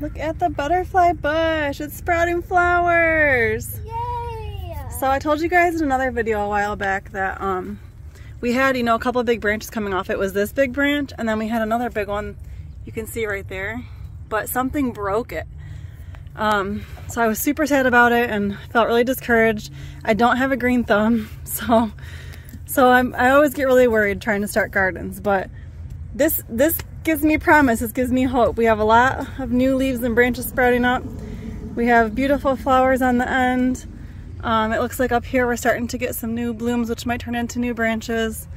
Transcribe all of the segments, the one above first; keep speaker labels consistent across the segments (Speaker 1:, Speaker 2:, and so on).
Speaker 1: Look at the butterfly bush. It's sprouting flowers.
Speaker 2: Yay!
Speaker 1: So I told you guys in another video a while back that um, we had, you know, a couple of big branches coming off. It was this big branch and then we had another big one you can see right there. But something broke it. Um, so I was super sad about it and felt really discouraged. I don't have a green thumb, so so I'm, I always get really worried trying to start gardens. But this this gives me promise. This gives me hope. We have a lot of new leaves and branches sprouting up. We have beautiful flowers on the end. Um, it looks like up here we're starting to get some new blooms which might turn into new branches.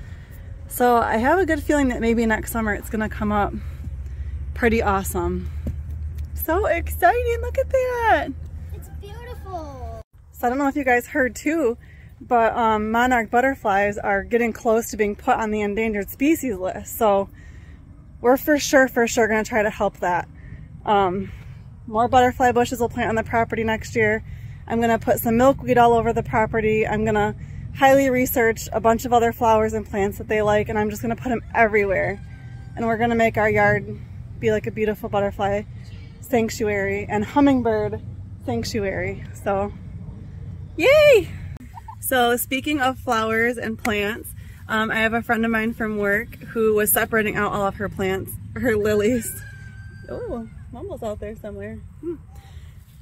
Speaker 1: So I have a good feeling that maybe next summer it's gonna come up pretty awesome. So exciting, look at that.
Speaker 2: It's beautiful.
Speaker 1: So I don't know if you guys heard too, but um, monarch butterflies are getting close to being put on the endangered species list. So we're for sure, for sure gonna try to help that. Um, more butterfly bushes will plant on the property next year. I'm gonna put some milkweed all over the property. I'm gonna highly research a bunch of other flowers and plants that they like and I'm just gonna put them everywhere. And we're gonna make our yard be like a beautiful butterfly sanctuary and hummingbird sanctuary. So, yay! So speaking of flowers and plants, um, I have a friend of mine from work who was separating out all of her plants, her lilies. Oh, Mumble's out there somewhere. Hmm.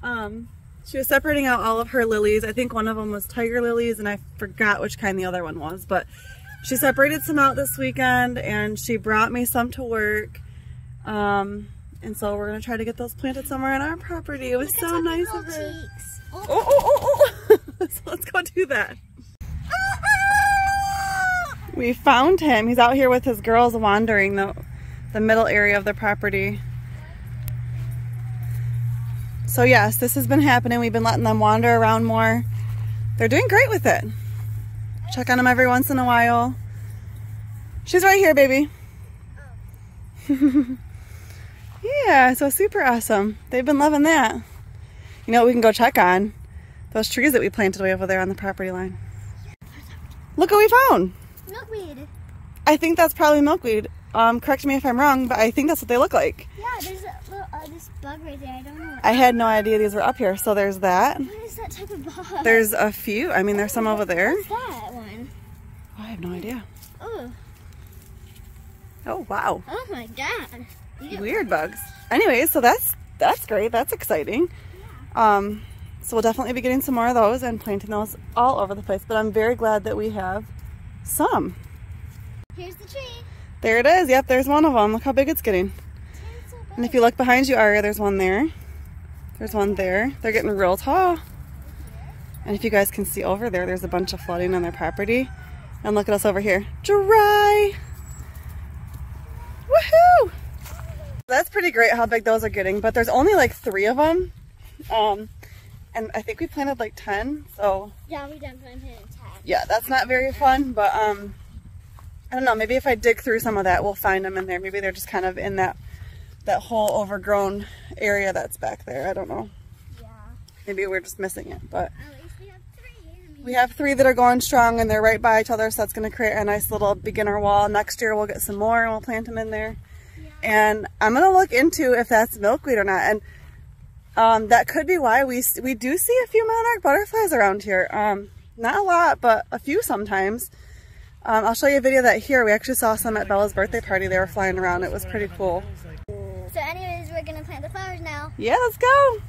Speaker 1: Um, she was separating out all of her lilies. I think one of them was tiger lilies and I forgot which kind the other one was, but she separated some out this weekend and she brought me some to work. Um, and so we're gonna try to get those planted somewhere on our property. It was
Speaker 2: Look
Speaker 1: so nice of her.
Speaker 2: cheeks.
Speaker 1: Oh, oh, oh, oh. so let's go do that. We found him. He's out here with his girls wandering the, the middle area of the property. So yes, this has been happening. We've been letting them wander around more. They're doing great with it. Check on them every once in a while. She's right here, baby. yeah, so super awesome. They've been loving that. You know what we can go check on? Those trees that we planted way over there on the property line. Look what we found.
Speaker 2: Milkweed.
Speaker 1: I think that's probably milkweed. Um, correct me if I'm wrong, but I think that's what they look like.
Speaker 2: Yeah, there's a little, uh, this bug right there. I don't know.
Speaker 1: I had no idea these were up here. So there's that.
Speaker 2: what is that type of bug?
Speaker 1: There's a few. I mean, there's some over there.
Speaker 2: What's that one?
Speaker 1: Oh, I have no idea.
Speaker 2: Oh,
Speaker 1: Oh, wow.
Speaker 2: oh my god. Ew.
Speaker 1: Weird bugs. Anyways, so that's that's great. That's exciting. Yeah. Um, so we'll definitely be getting some more of those and planting those all over the place. But I'm very glad that we have some.
Speaker 2: Here's the tree.
Speaker 1: There it is. Yep, there's one of them. Look how big it's getting.
Speaker 2: It's so
Speaker 1: And if you look behind you, Aria, there's one there. There's one there. They're getting real tall. And if you guys can see over there, there's a bunch of flooding on their property. And look at us over here. Dry. Woohoo! That's pretty great how big those are getting, but there's only like three of them. Um, and I think we planted like 10, so
Speaker 2: Yeah, we done planted in ten.
Speaker 1: Yeah, that's not very fun, but um, I don't know, maybe if I dig through some of that, we'll find them in there. Maybe they're just kind of in that, that whole overgrown area that's back there. I don't know.
Speaker 2: Yeah.
Speaker 1: Maybe we're just missing it, but
Speaker 2: At least we have three.
Speaker 1: We have three that are going strong and they're right by each other, so that's going to create a nice little beginner wall. Next year we'll get some more and we'll plant them in there. And I'm going to look into if that's milkweed or not. And um, that could be why we we do see a few monarch butterflies around here. Um, not a lot, but a few sometimes. Um, I'll show you a video of that here. We actually saw some at Bella's birthday party. They were flying around. It was pretty cool.
Speaker 2: So anyways, we're gonna plant the flowers now.
Speaker 1: Yeah, let's go.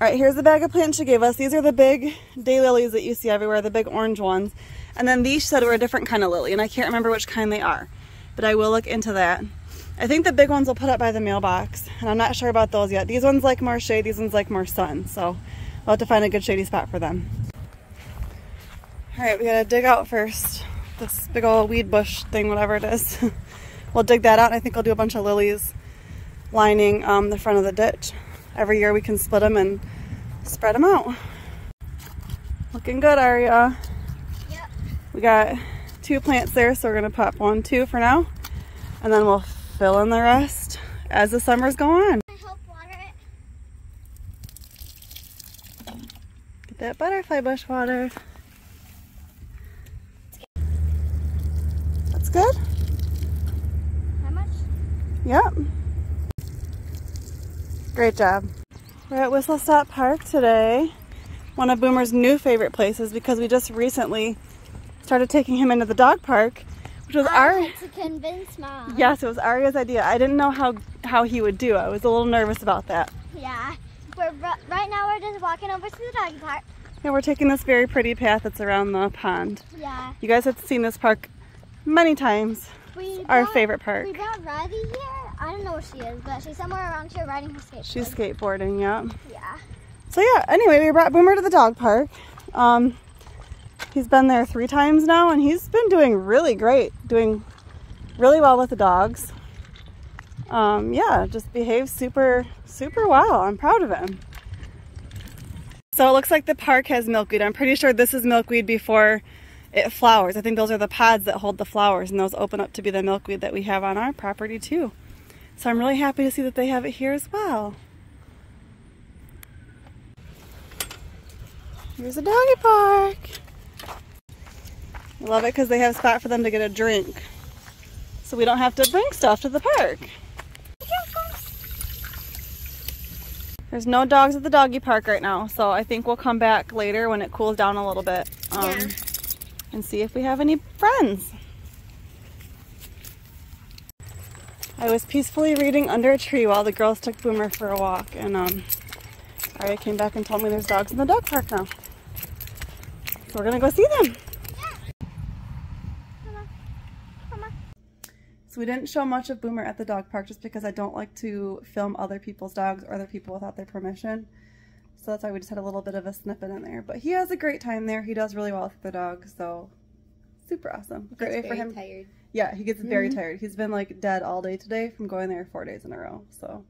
Speaker 1: All right, here's the bag of plants she gave us. These are the big daylilies that you see everywhere, the big orange ones. And then these she said were a different kind of lily, and I can't remember which kind they are, but I will look into that. I think the big ones will put up by the mailbox, and I'm not sure about those yet. These ones like more shade, these ones like more sun, so we'll have to find a good shady spot for them. All right, we gotta dig out first. This big old weed bush thing, whatever it is. we'll dig that out, and I think I'll do a bunch of lilies lining um, the front of the ditch. Every year we can split them and spread them out. Looking good, Aria.
Speaker 2: Yep.
Speaker 1: We got two plants there, so we're gonna pop one, two for now, and then we'll fill in the rest as the summers go on.
Speaker 2: Help water it.
Speaker 1: Get that butterfly bush water. That's good.
Speaker 2: How much?
Speaker 1: Yep. Great job. We're at Whistle Stop Park today. One of Boomer's new favorite places because we just recently started taking him into the dog park, which was our
Speaker 2: to convince mom.
Speaker 1: yes, it was Arya's idea. I didn't know how how he would do. I was a little nervous about that.
Speaker 2: Yeah. We're right now we're just walking over to the doggy park.
Speaker 1: Yeah, we're taking this very pretty path that's around the pond.
Speaker 2: Yeah.
Speaker 1: You guys have seen this park many times.
Speaker 2: We
Speaker 1: Our
Speaker 2: brought-
Speaker 1: favorite park.
Speaker 2: We brought Riley here. I don't know where she is, but she's somewhere around here riding her skateboard.
Speaker 1: She's skateboarding, yeah.
Speaker 2: yeah.
Speaker 1: So yeah, anyway, we brought Boomer to the dog park. Um, he's been there three times now, and he's been doing really great, doing really well with the dogs. Um, yeah, just behaves super, super well. I'm proud of him. So it looks like the park has milkweed. I'm pretty sure this is milkweed before it flowers. I think those are the pods that hold the flowers, and those open up to be the milkweed that we have on our property too. So I'm really happy to see that they have it here as well. Here's a doggy park. I love it because they have a spot for them to get a drink. So we don't have to bring stuff to the park. There's no dogs at the doggy park right now, so I think we'll come back later when it cools down a little bit um,
Speaker 2: Yeah.
Speaker 1: and see if we have any friends. I was peacefully reading under a tree while the girls took Boomer for a walk, and um, Arya came back and told me there's dogs in the dog park now. So we're gonna go see them.
Speaker 2: Come on. Come on.
Speaker 1: So we didn't show much of Boomer at the dog park just because I don't like to film other people's dogs or other people without their permission. So that's why we just had a little bit of a snippet in there. But he has a great time there. He does really well with the dog, so super awesome. Great way for him.
Speaker 3: tired.
Speaker 1: Yeah, he gets very tired. He's been like dead all day today from going there four days in a row. So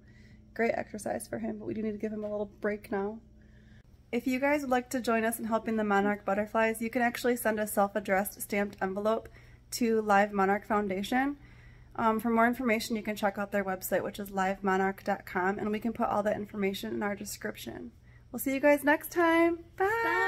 Speaker 1: great exercise for him, but we do need to give him a little break now. If you guys would like to join us in helping the Monarch Butterflies, you can actually send a self-addressed stamped envelope to Live Monarch Foundation. Um, for more information, you can check out their website, which is livemonarch.com, and we can put all that information in our description. We'll see you guys next time. Bye.
Speaker 2: Bye.